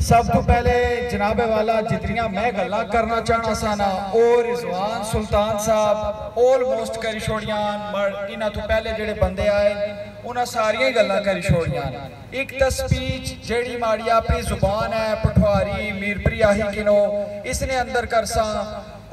सब तो पहले जनाबे वाला जितनियाँ मैं गल्ला करना चाहना सा ना और रिजवान सुल्तान साहब ऑलमोस्ट करी छोड़ियाँ इन्हां तो पहले जेड़े बंदे आए उन्हें सारियाँ गल्ला करी छोड़ियाँ एक तो स्पीच जेड़ी माड़ी अपनी ज़ुबान है पठवारी मीरपुरी आही किनो इसने अंदर कर सा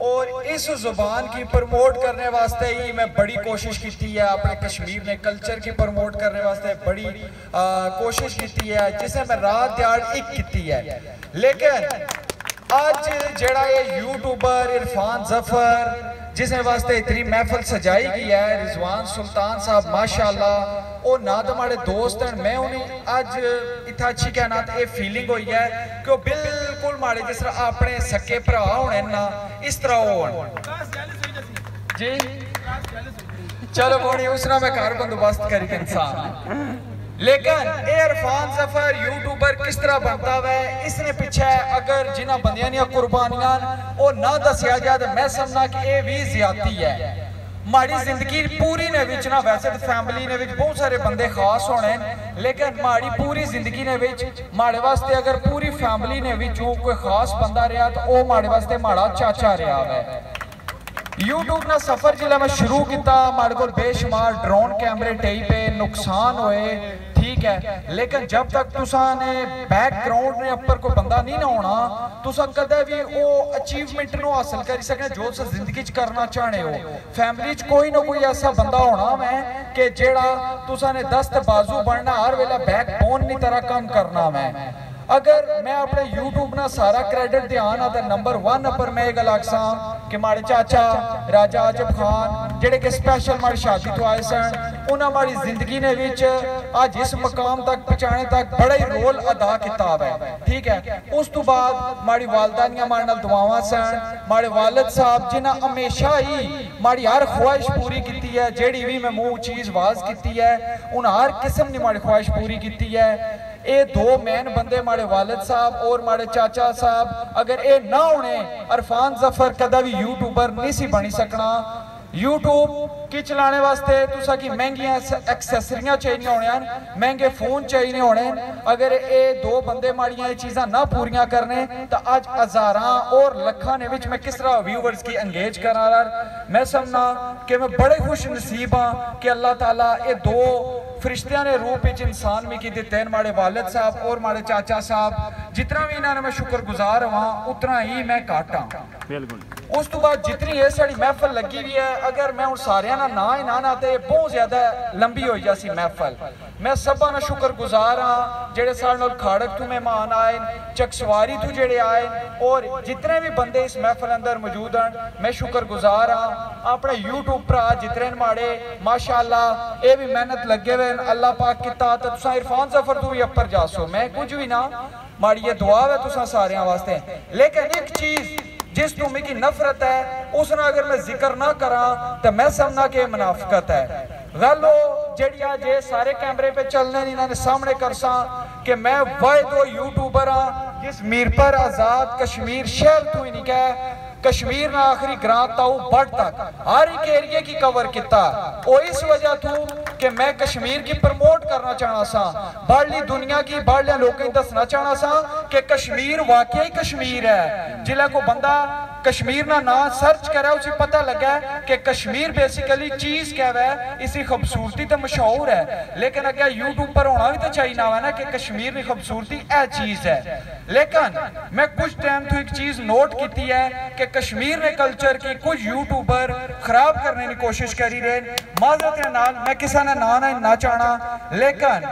और इस ज़ुबान की प्रमोट करने वास्ते ही मैं बड़ी कोशिश की है अपने कश्मीर ने कल्चर की प्रमोट करने वास्ते बड़ी आ, कोशिश की है जिसे मैं रात दिहाड़ एक की है। लेकिन आज जड़ा ये यूट्यूबर इरफान ज़फ़र जिसने वास्ते इतनी महफल सजाई गई है रिजवान सुल्तान साहब माशाल्लाह और ना तो हमारे दोस्त हैं मैं उन्हें आज इतना अच्छी कहना तो ये फीलिंग हुई है कि वो बिल्कुल माड़े जिस तरह अपने सके भरा होने ना इस तरह हो जी चलो बोनी उस मैं घर बंदोबस्त करी इंसान लेकिन इरफान ज़फ़र यूट्यूबर किस तरह बनता है इसने पीछे अगर जिन्होंने बंदियाँ कुर्बानियाँ वो ना दसिया जाए मैं समझना कि यह भी ज़्यादा है माड़ी ज़िंदगी पूरी ने विच ना वैसे तो फैमिली ने विच बहुत सारे बंदे खास होने लेकिन माड़ी पूरी ज़िंदगी ने विच माड़े वास्ते अगर पूरी फैमिली ने विचों कोई खास बंदा रहा तो वह माड़े वास्ते माड़ा चाचा रहा है यूट्यूब ना सफ़र जिला मैं शुरू किया माड़े को बेशुमार ड्रोन कैमरे टेई पे नुकसान हुए ठीक है लेकिन जब तक तुसा ने बैकग्राउंड ने ऊपर कोई बंदा नहीं ना होना तुसा कदे भी वो अचीवमेंट नु हासिल कर सकने जो तुस ज़िंदगी च करना चाहने हो फैमिली च कोई ना कोई ऐसा बंदा होना मैं कि जेड़ा तुसा ने दस्त बाजू बनना हर वेला बैकबोन नी तरह काम करना मैं अगर मैं अपने यूट्यूब ना सारा क्रेडिट ध्यान आता नंबर वन पर मैं गल आखसा कि माड़े चाचा राजा आजब खान जेडे के स्पेशल माड़ी शादी तो आए सन उन्हें माड़ी ज़िंदगी ने विच आज इस मकाम तक पहुँचाने तक बड़ा ही रोल अदा किया है ठीक है उस तो बाद माड़ी वालदानियाँ माड़े नाल दुआवां सन माड़े वालिद साहब जिन्हें हमेशा ही माड़ी हर ख्वाहिश पूरी की है जेड़ी भी मैं मुँह चीज़ वाज की है उन्हें हर किस्म की माड़ी ख्वाहिश पूरी की है ये दो मैन बंदे माड़े वालिद साहब और माड़े चाचा साहब अगर ये ना होने अरफान ज़फ़र कदा भी यूट्यूबर नहीं सी बनी सकना की चलाने वास्ते तुसा की महंगिया एक्सेसरियाँ चाहिए होने महँगे फ़ोन चाहिए होने अगर ये दो बंदे माड़िया ये चीज़ा ना पूरियाँ करने तो अज हज़ार और लखा ने विच मैं किस तरह व्यूवर्स की एंगेज करा मैं समझना कि मैं बड़े खुश नसीब हाँ कि अल्लाह ताला ये दो फरिश्तिया ने रूप इंसान में की दिते हैं माड़े वालिद साहब और माड़े चाचा साहब। जितना भी इन्होंने मैं शुक्रगुजार हुआ उतना ही मैं काटा उस तो बाद जितनी ये साड़ी महफल लगी हुई है अगर मैं उन सारे ना ना ही ना ना तो बहुत ज़्यादा लंबी हो जासी महफल मैं सबा ना शुक्रगुजार हाँ जेडे खाड़क तू मेहमान आए चकसवारी तू जेडे आए और जितने भी बंदे इस महफल अंदर मौजूद हैं मैं शुक्रगुजार हाँ अपने यूट्यूब पर जितने माड़े माशाल्लाह ये भी मेहनत लगे हुए अल्लाह पाक किता तो इरफान ज़फ़र तू भी अपर जासो मैं कुछ भी ना माड़ी ये दुआ है तुसा सारे वास्ते लेकिन एक चीज़ जिस तू मेरी नफरत है उसना अगर मैं ज़िक्र ना करा तो मैं समझना कि मुनाफकत है। गल जड़िया जे सारे कैमरे पे चलने इन्होंने सामने कर सा कि मैं वह दो यूट्यूबर हाँ जिस मीरपर आज़ाद कश्मीर शहर तू ही नहीं कह कश्मीर ना आखिरी ग्रां ताऊ बट तक हर एक एरिए की कवर किया और इस वजह तू कि मैं कश्मीर की प्रमोट करना चाहना सा। बाहरली दुनिया की बाहरलिया लोगों दसना चाहना सा कि कश्मीर वाकई कश्मीर है। जिला को बंदा कश्मीर ना ना सर्च करे, उसे पता लगा कि कश्मीर बेसिकली चीज़ क्या है इसी खूबसूरती तो मशहूर है। लेकिन अगर यूट्यूब पर होना भी तो चाहिए ना ना कि कश्मीर की खूबसूरती यह चीज़ है। लेकिन मैं कुछ टाइम तो एक चीज़ नोट की है कि कश्मीर ने कल्चर की कुछ यूट्यूबर खराब करने की कोशिश करी रहे माजरत मैं किसी ने ना ना चाहना। लेकिन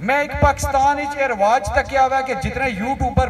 मैं एक पाकिस्तान रिवाज तक कि जितने यूट्यूबर